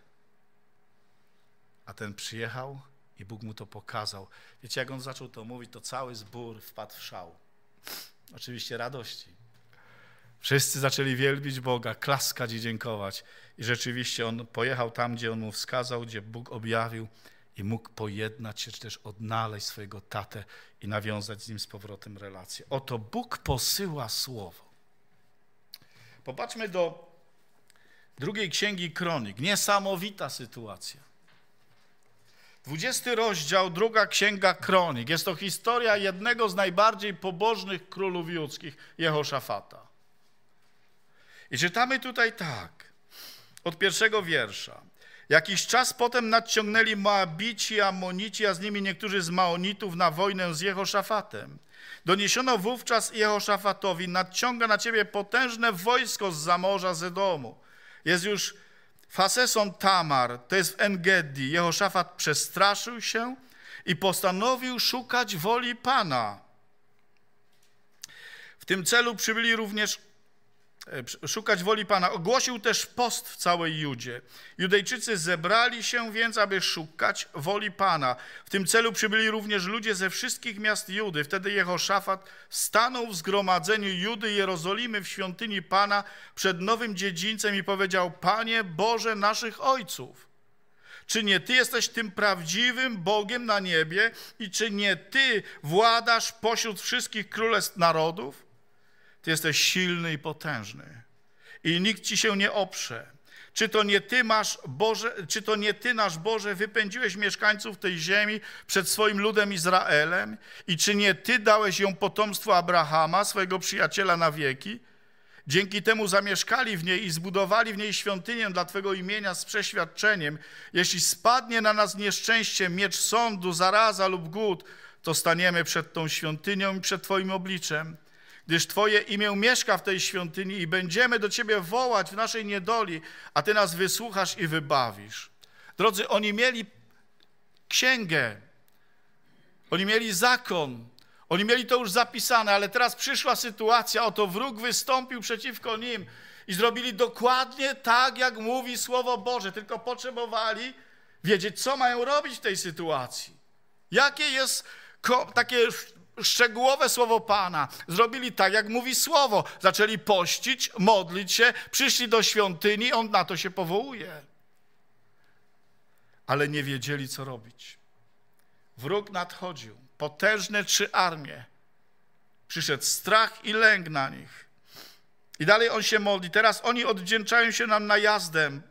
A ten przyjechał i Bóg mu to pokazał. Wiecie, jak on zaczął to mówić, to cały zbór wpadł w szał. Oczywiście radości. Wszyscy zaczęli wielbić Boga, klaskać i dziękować. I rzeczywiście on pojechał tam, gdzie on mu wskazał, gdzie Bóg objawił i mógł pojednać się, czy też odnaleźć swojego tatę i nawiązać z nim z powrotem relację. Oto Bóg posyła słowo. Popatrzmy do drugiej księgi kronik. Niesamowita sytuacja. 20 rozdział, druga księga kronik. Jest to historia jednego z najbardziej pobożnych królów judzkich, Jehoszafata. I czytamy tutaj tak, od pierwszego wiersza. Jakiś czas potem nadciągnęli Moabici, Amonici, a z nimi niektórzy z Maonitów na wojnę z Jehoszafatem. Doniesiono wówczas Jehoszafatowi, nadciąga na ciebie potężne wojsko z zamorza Zedomu. Jest już Faseson Tamar, to jest w Engedi. Jehoszafat przestraszył się i postanowił szukać woli Pana. W tym celu przybyli również szukać woli Pana. Ogłosił też post w całej Judzie. Judejczycy zebrali się więc, aby szukać woli Pana. W tym celu przybyli również ludzie ze wszystkich miast Judy. Wtedy Jehoszafat stanął w zgromadzeniu Judy Jerozolimy w świątyni Pana przed nowym dziedzińcem i powiedział, Panie Boże naszych ojców, czy nie Ty jesteś tym prawdziwym Bogiem na niebie i czy nie Ty władasz pośród wszystkich królestw narodów? Ty jesteś silny i potężny i nikt ci się nie oprze. Czy to nie ty masz Boże, czy to nie ty nasz Boże wypędziłeś mieszkańców tej ziemi przed swoim ludem Izraelem i czy nie ty dałeś ją potomstwu Abrahama, swojego przyjaciela na wieki? Dzięki temu zamieszkali w niej i zbudowali w niej świątynię dla Twego imienia z przeświadczeniem. Jeśli spadnie na nas nieszczęście, miecz sądu, zaraza lub głód, to staniemy przed tą świątynią i przed Twoim obliczem gdyż Twoje imię mieszka w tej świątyni i będziemy do Ciebie wołać w naszej niedoli, a Ty nas wysłuchasz i wybawisz. Drodzy, oni mieli księgę, oni mieli zakon, oni mieli to już zapisane, ale teraz przyszła sytuacja, oto wróg wystąpił przeciwko nim i zrobili dokładnie tak, jak mówi Słowo Boże, tylko potrzebowali wiedzieć, co mają robić w tej sytuacji. Jakie jest takie szczegółowe słowo Pana. Zrobili tak, jak mówi słowo. Zaczęli pościć, modlić się, przyszli do świątyni, on na to się powołuje. Ale nie wiedzieli, co robić. Wróg nadchodził, potężne trzy armie. Przyszedł strach i lęk na nich. I dalej on się modli. Teraz oni oddzięczają się nam najazdem,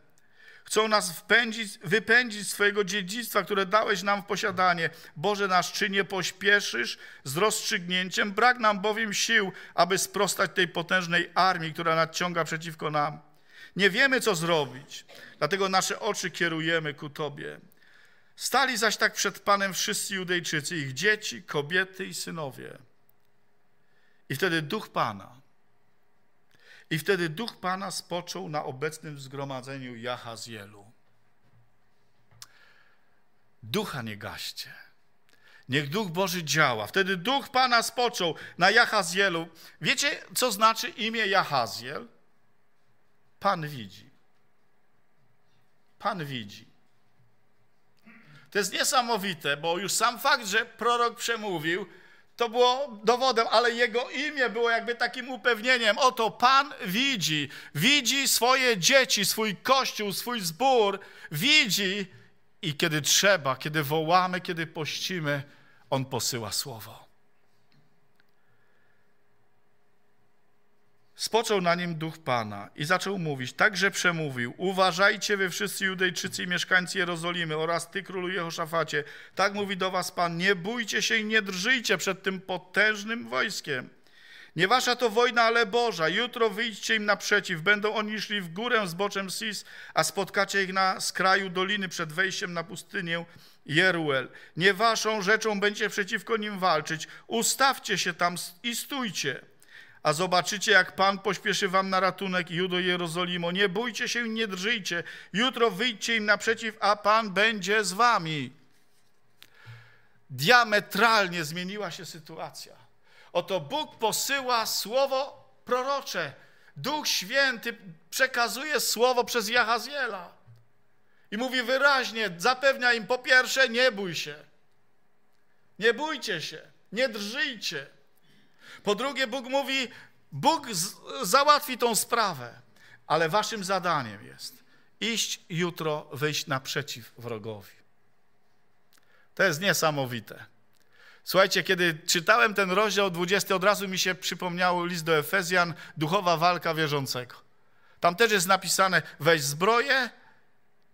Chcą nas wpędzić, wypędzić z Twojego dziedzictwa, które dałeś nam w posiadanie. Boże nasz, czy nie pośpieszysz z rozstrzygnięciem? Brak nam bowiem sił, aby sprostać tej potężnej armii, która nadciąga przeciwko nam. Nie wiemy, co zrobić, dlatego nasze oczy kierujemy ku Tobie. Stali zaś tak przed Panem wszyscy Judejczycy, ich dzieci, kobiety i synowie. I wtedy duch Pana I wtedy duch Pana spoczął na obecnym zgromadzeniu Jahazielu. Ducha nie gaście. Niech Duch Boży działa. Wtedy Duch Pana spoczął na Jahazielu. Wiecie, co znaczy imię Jahaziel? Pan widzi. Pan widzi. To jest niesamowite, bo już sam fakt, że prorok przemówił, to było dowodem, ale jego imię było jakby takim upewnieniem. Oto Pan widzi, widzi swoje dzieci, swój kościół, swój zbór, widzi i kiedy trzeba, kiedy wołamy, kiedy pościmy, On posyła słowo. Spoczął na nim duch Pana i zaczął mówić, także przemówił, uważajcie wy wszyscy Judejczycy i mieszkańcy Jerozolimy oraz ty, królu Jehoszafacie, tak mówi do was Pan, nie bójcie się i nie drżyjcie przed tym potężnym wojskiem. Nie wasza to wojna, ale Boża. Jutro wyjdźcie im naprzeciw. Będą oni szli w górę z boczem Sis, a spotkacie ich na skraju doliny przed wejściem na pustynię Jeruel. Nie waszą rzeczą będzie przeciwko nim walczyć. Ustawcie się tam i stójcie a zobaczycie, jak Pan pośpieszy wam na ratunek, Judo Jerozolimo. Nie bójcie się, nie drżyjcie. Jutro wyjdźcie im naprzeciw, a Pan będzie z wami. Diametralnie zmieniła się sytuacja. Oto Bóg posyła słowo prorocze. Duch Święty przekazuje słowo przez Jahaziela. I mówi wyraźnie, zapewnia im po pierwsze, nie bój się. Nie bójcie się, nie drżyjcie. Po drugie, Bóg mówi, Bóg załatwi tą sprawę, ale waszym zadaniem jest iść jutro, wyjść naprzeciw wrogowi. To jest niesamowite. Słuchajcie, kiedy czytałem ten rozdział 20, od razu mi się przypomniał list do Efezjan, duchowa walka wierzącego. Tam też jest napisane, weź zbroję,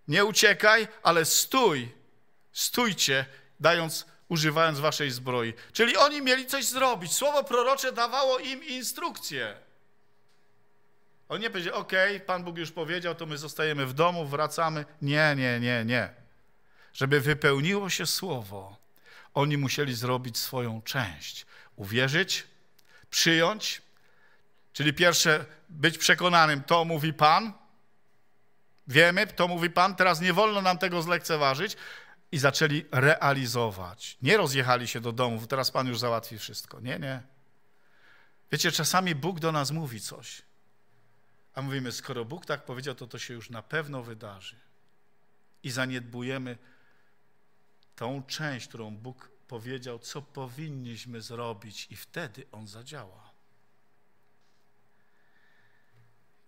nie uciekaj, ale stój, stójcie, dając używając waszej zbroi. Czyli oni mieli coś zrobić. Słowo prorocze dawało im instrukcje. On nie powiedział, ok, Pan Bóg już powiedział, to my zostajemy w domu, wracamy. Nie, nie, nie, nie. Żeby wypełniło się słowo, oni musieli zrobić swoją część. Uwierzyć, przyjąć, czyli pierwsze, być przekonanym, to mówi Pan, wiemy, to mówi Pan, teraz nie wolno nam tego zlekceważyć i zaczęli realizować. Nie rozjechali się do domów, teraz Pan już załatwi wszystko. Nie, nie. Wiecie, czasami Bóg do nas mówi coś, a mówimy, skoro Bóg tak powiedział, to to się już na pewno wydarzy. I zaniedbujemy tą część, którą Bóg powiedział, co powinniśmy zrobić, i wtedy On zadziała.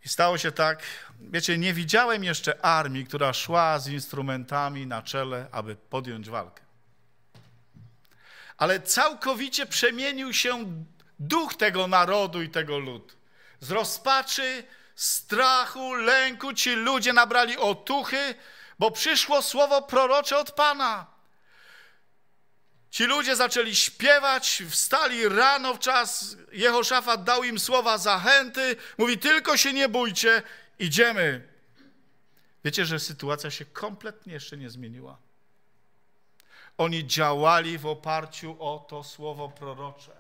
I stało się tak, wiecie, nie widziałem jeszcze armii, która szła z instrumentami na czele, aby podjąć walkę. Ale całkowicie przemienił się duch tego narodu i tego ludu. Z rozpaczy, strachu, lęku ci ludzie nabrali otuchy, bo przyszło słowo prorocze od Pana. Ci ludzie zaczęli śpiewać, wstali rano w czas, Jehoszafat dał im słowa zachęty, mówi tylko się nie bójcie, idziemy. Wiecie, że sytuacja się kompletnie jeszcze nie zmieniła. Oni działali w oparciu o to słowo prorocze.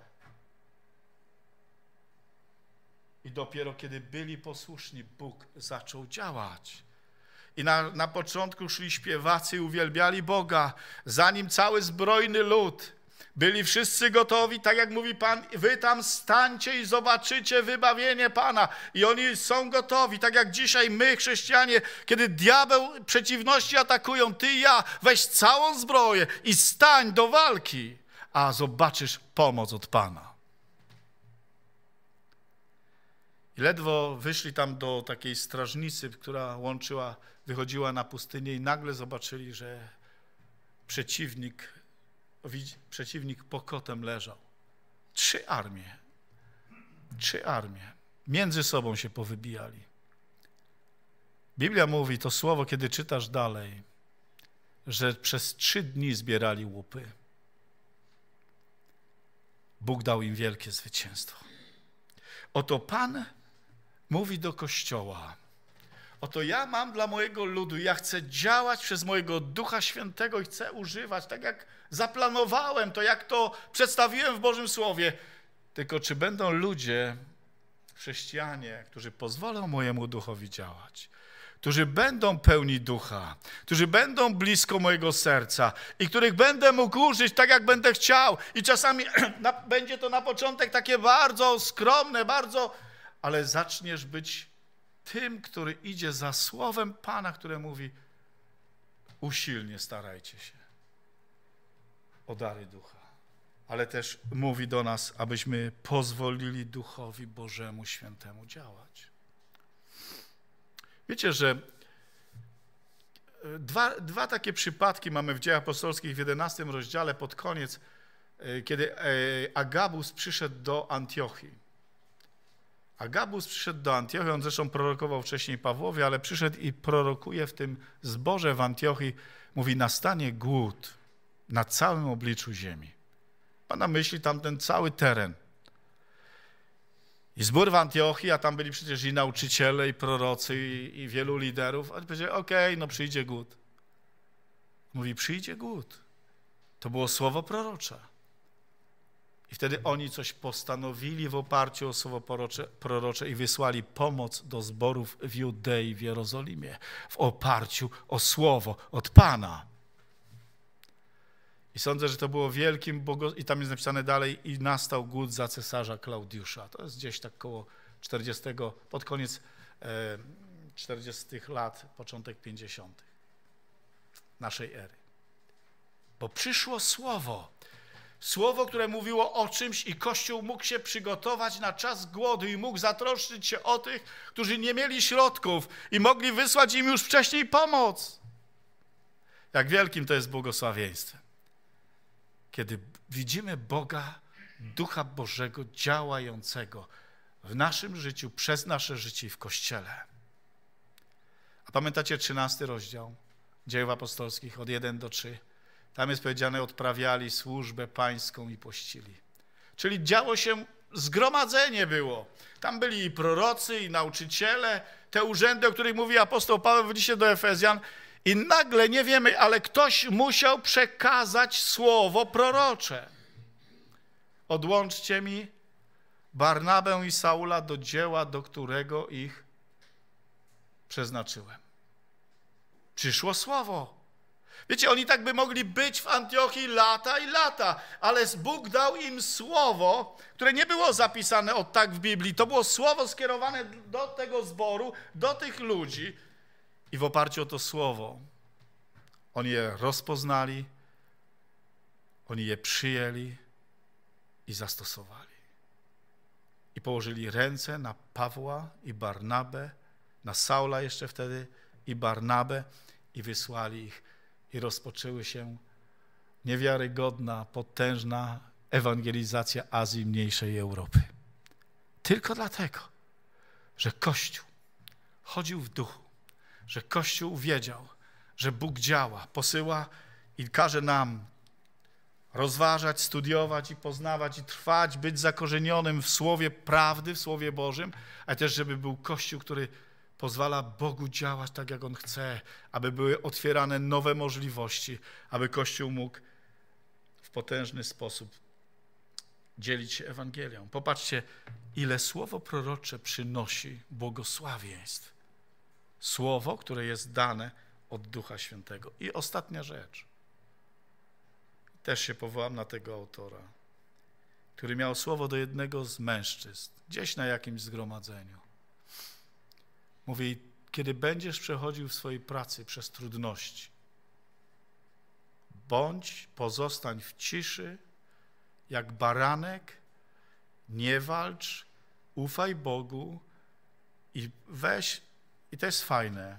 I dopiero kiedy byli posłuszni, Bóg zaczął działać. I na, na początku szli śpiewacy i uwielbiali Boga, zanim cały zbrojny lud. Byli wszyscy gotowi, tak jak mówi Pan, wy tam stańcie i zobaczycie wybawienie Pana. I oni są gotowi, tak jak dzisiaj my, chrześcijanie, kiedy diabeł przeciwności atakują, ty i ja, weź całą zbroję i stań do walki, a zobaczysz pomoc od Pana. I ledwo wyszli tam do takiej strażnicy, która łączyła wychodziła na pustynię i nagle zobaczyli, że przeciwnik, przeciwnik pokotem leżał. Trzy armie, trzy armie między sobą się powybijali. Biblia mówi to słowo, kiedy czytasz dalej, że przez trzy dni zbierali łupy. Bóg dał im wielkie zwycięstwo. Oto Pan mówi do Kościoła, Oto ja mam dla mojego ludu, ja chcę działać przez mojego Ducha Świętego i chcę używać, tak jak zaplanowałem to, jak to przedstawiłem w Bożym Słowie. Tylko czy będą ludzie chrześcijanie, którzy pozwolą mojemu duchowi działać, którzy będą pełni ducha, którzy będą blisko mojego serca i których będę mógł użyć tak, jak będę chciał. I czasami będzie to na początek takie bardzo skromne, bardzo, ale zaczniesz być tym, który idzie za słowem Pana, które mówi: usilnie starajcie się o dary ducha. Ale też mówi do nas, abyśmy pozwolili Duchowi Bożemu Świętemu działać. Wiecie, że e, dwa, dwa takie przypadki mamy w dziejach apostolskich w 11 rozdziale pod koniec, e, kiedy e, Agabus przyszedł do Antiochii. Agabus przyszedł do Antiochii, on zresztą prorokował wcześniej Pawłowie, ale przyszedł i prorokuje w tym zborze w Antiochii, mówi, nastanie głód na całym obliczu ziemi. Ma na myśli tamten cały teren. I zbór w Antiochii, a tam byli przecież i nauczyciele, i prorocy, i, i wielu liderów. Oni powiedzieli, okej, okay, no przyjdzie głód. Mówi, przyjdzie głód. To było słowo prorocze. I wtedy oni coś postanowili w oparciu o słowo prorocze, prorocze i wysłali pomoc do zborów w Judei, w Jerozolimie, w oparciu o słowo od Pana. I sądzę, że to było wielkim bogos... I tam jest napisane dalej, i nastał głód za cesarza Klaudiusza. To jest gdzieś tak koło 40, pod koniec 40 lat, początek 50. naszej ery. Bo przyszło słowo, Słowo, które mówiło o czymś i Kościół mógł się przygotować na czas głodu i mógł zatroszczyć się o tych, którzy nie mieli środków i mogli wysłać im już wcześniej pomoc. Jak wielkim to jest błogosławieństwem. Kiedy widzimy Boga, Ducha Bożego działającego w naszym życiu, przez nasze życie i w Kościele. A pamiętacie 13 rozdział dziejów apostolskich od 1 do 3? Tam jest powiedziane, odprawiali służbę pańską i pościli. Czyli działo się, zgromadzenie było. Tam byli i prorocy, i nauczyciele, te urzędy, o których mówi apostoł Paweł w liście do Efezjan. I nagle, nie wiemy, ale ktoś musiał przekazać słowo prorocze. Odłączcie mi Barnabę i Saula do dzieła, do którego ich przeznaczyłem. Przyszło słowo. Wiecie, oni tak by mogli być w Antiochii lata i lata, ale Bóg dał im słowo, które nie było zapisane od tak w Biblii. To było słowo skierowane do tego zboru, do tych ludzi. I w oparciu o to słowo oni je rozpoznali, oni je przyjęli i zastosowali. I położyli ręce na Pawła i Barnabę, na Saula jeszcze wtedy i Barnabę i wysłali ich i rozpoczęły się niewiarygodna, potężna ewangelizacja Azji Mniejszej Europy. Tylko dlatego, że Kościół chodził w duchu, że Kościół wiedział, że Bóg działa, posyła i każe nam rozważać, studiować i poznawać i trwać, być zakorzenionym w Słowie prawdy, w Słowie Bożym, ale też, żeby był Kościół, który pozwala Bogu działać tak, jak On chce, aby były otwierane nowe możliwości, aby Kościół mógł w potężny sposób dzielić się Ewangelią. Popatrzcie, ile słowo prorocze przynosi błogosławieństw. Słowo, które jest dane od Ducha Świętego. I ostatnia rzecz. Też się powołam na tego autora, który miał słowo do jednego z mężczyzn, gdzieś na jakimś zgromadzeniu. Mówi, kiedy będziesz przechodził w swojej pracy przez trudności, bądź, pozostań w ciszy, jak baranek, nie walcz, ufaj Bogu i weź, i to jest fajne,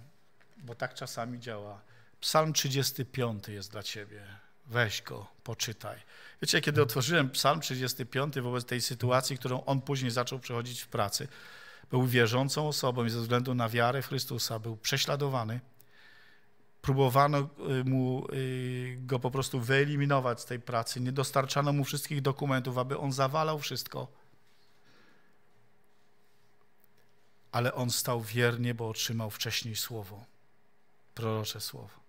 bo tak czasami działa. Psalm 35 jest dla ciebie. Weź go, poczytaj. Wiecie, kiedy otworzyłem Psalm 35 wobec tej sytuacji, którą on później zaczął przechodzić w pracy, był wierzącą osobą i ze względu na wiarę Chrystusa był prześladowany. Próbowano y, mu y, go po prostu wyeliminować z tej pracy. Nie dostarczano mu wszystkich dokumentów, aby on zawalał wszystko. Ale on stał wiernie, bo otrzymał wcześniej słowo, prorocze słowo.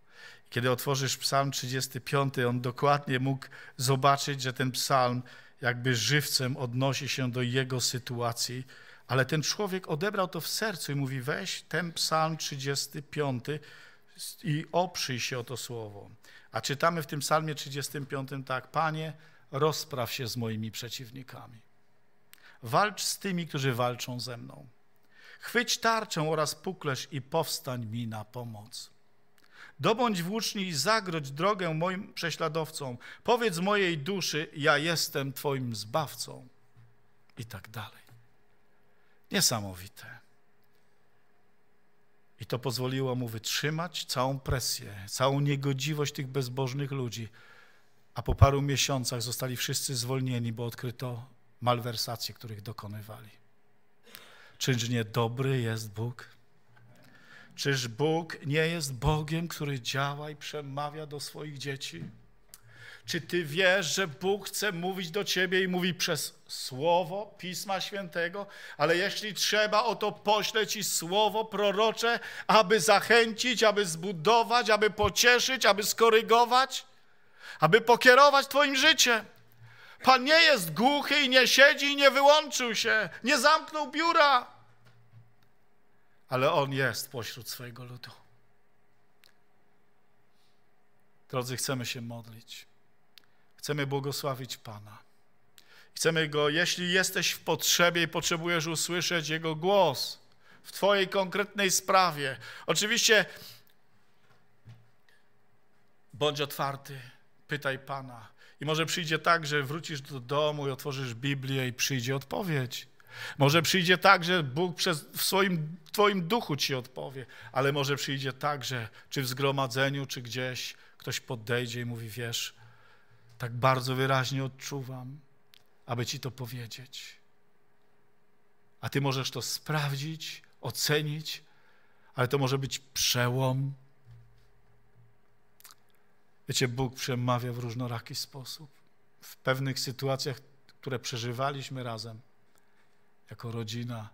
Kiedy otworzysz Psalm 35, on dokładnie mógł zobaczyć, że ten psalm jakby żywcem odnosi się do jego sytuacji, Ale ten człowiek odebrał to w sercu i mówi: weź ten psalm 35 i oprzyj się o to słowo. A czytamy w tym psalmie 35 tak: Panie, rozpraw się z moimi przeciwnikami. Walcz z tymi, którzy walczą ze mną. Chwyć tarczę oraz puklerz i powstań mi na pomoc. Dobądź włóczni i zagrodź drogę moim prześladowcom. Powiedz mojej duszy, ja jestem Twoim zbawcą. I tak dalej. Niesamowite. I to pozwoliło mu wytrzymać całą presję, całą niegodziwość tych bezbożnych ludzi. A po paru miesiącach zostali wszyscy zwolnieni, bo odkryto malwersacje, których dokonywali. Czyż nie dobry jest Bóg? Czyż Bóg nie jest Bogiem, który działa i przemawia do swoich dzieci? Czy ty wiesz, że Bóg chce mówić do ciebie i mówi przez słowo Pisma Świętego, ale jeśli trzeba, o to pośle ci słowo prorocze, aby zachęcić, aby zbudować, aby pocieszyć, aby skorygować, aby pokierować twoim życiem. Pan nie jest głuchy i nie siedzi i nie wyłączył się, nie zamknął biura, ale On jest pośród swojego ludu. Drodzy, chcemy się modlić. Chcemy błogosławić Pana. Chcemy Go, jeśli jesteś w potrzebie i potrzebujesz usłyszeć Jego głos w Twojej konkretnej sprawie. Oczywiście bądź otwarty, pytaj Pana. I może przyjdzie tak, że wrócisz do domu i otworzysz Biblię i przyjdzie odpowiedź. Może przyjdzie tak, że Bóg przez, w swoim Twoim duchu Ci odpowie, ale może przyjdzie tak, że czy w zgromadzeniu, czy gdzieś ktoś podejdzie i mówi, wiesz, tak bardzo wyraźnie odczuwam, aby Ci to powiedzieć. A Ty możesz to sprawdzić, ocenić, ale to może być przełom. Wiecie, Bóg przemawia w różnoraki sposób. W pewnych sytuacjach, które przeżywaliśmy razem, jako rodzina,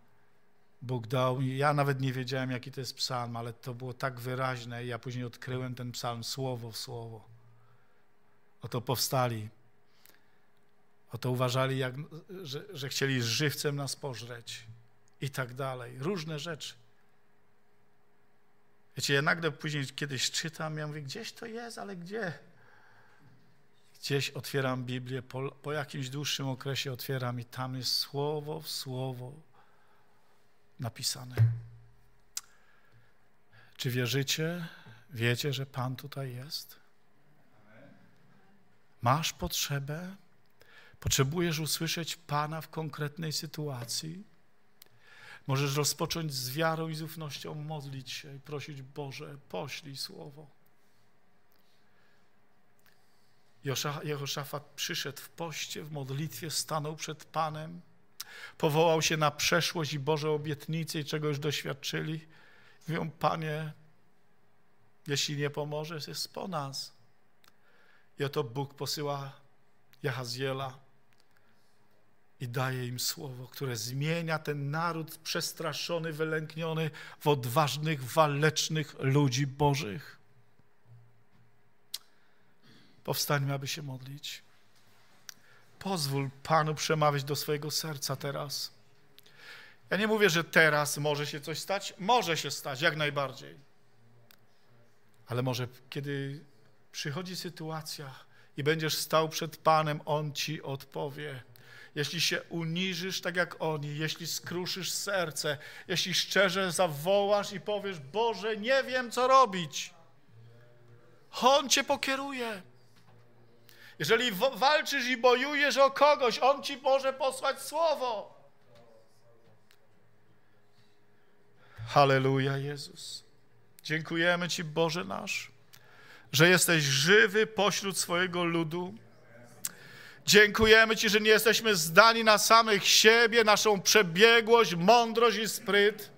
Bóg dał mi, ja nawet nie wiedziałem, jaki to jest psalm, ale to było tak wyraźne i ja później odkryłem ten psalm słowo w słowo. Oto powstali, oto uważali, jak, że, że chcieli żywcem nas pożreć i tak dalej. Różne rzeczy. Wiecie, ja nagle później kiedyś czytam, ja mówię, gdzieś to jest, ale gdzie? Gdzieś otwieram Biblię, po, po jakimś dłuższym okresie otwieram i tam jest słowo w słowo napisane. Czy wierzycie? Wiecie, że Pan tutaj jest? Masz potrzebę? Potrzebujesz usłyszeć Pana w konkretnej sytuacji? Możesz rozpocząć z wiarą i z ufnością modlić się i prosić Boże, poślij słowo. Jehoszafat przyszedł w poście, w modlitwie, stanął przed Panem, powołał się na przeszłość i Boże obietnice i czego już doświadczyli. Mówią, Panie, jeśli nie pomożesz, jest po nas. I oto Bóg posyła Jahaziela i daje im słowo, które zmienia ten naród przestraszony, wylękniony w odważnych, walecznych ludzi Bożych. Powstańmy, aby się modlić. Pozwól Panu przemawiać do swojego serca teraz. Ja nie mówię, że teraz może się coś stać. Może się stać, jak najbardziej. Ale może kiedy przychodzi sytuacja i będziesz stał przed Panem, On ci odpowie. Jeśli się uniżysz tak jak oni, jeśli skruszysz serce, jeśli szczerze zawołasz i powiesz: Boże, nie wiem co robić, On cię pokieruje. Jeżeli walczysz i bojujesz o kogoś, On ci może posłać słowo. Halleluja, Jezus. Dziękujemy Ci, Boże nasz, że jesteś żywy pośród swojego ludu. Dziękujemy Ci, że nie jesteśmy zdani na samych siebie, naszą przebiegłość, mądrość i spryt,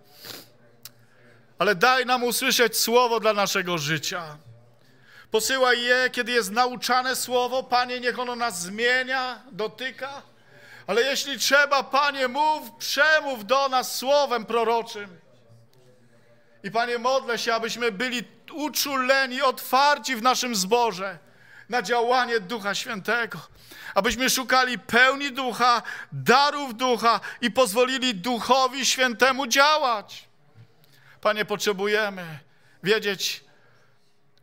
ale daj nam usłyszeć słowo dla naszego życia. Posyłaj je, kiedy jest nauczane słowo. Panie, niech ono nas zmienia, dotyka. Ale jeśli trzeba, Panie, mów, przemów do nas słowem proroczym. I Panie, modlę się, abyśmy byli uczuleni, otwarci w naszym zborze na działanie Ducha Świętego. Abyśmy szukali pełni Ducha, darów Ducha i pozwolili Duchowi Świętemu działać. Panie, potrzebujemy wiedzieć,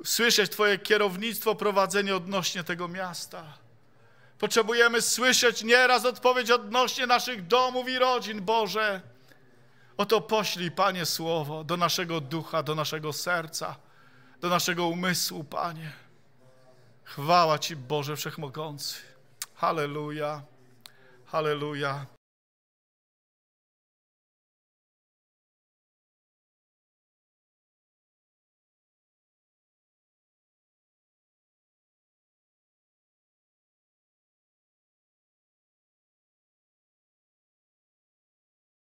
słyszeć Twoje kierownictwo, prowadzenie odnośnie tego miasta. Potrzebujemy słyszeć nieraz odpowiedź odnośnie naszych domów i rodzin, Boże. Oto poślij, Panie, słowo do naszego ducha, do naszego serca, do naszego umysłu, Panie. Chwała Ci, Boże Wszechmogący. Halleluja, halleluja.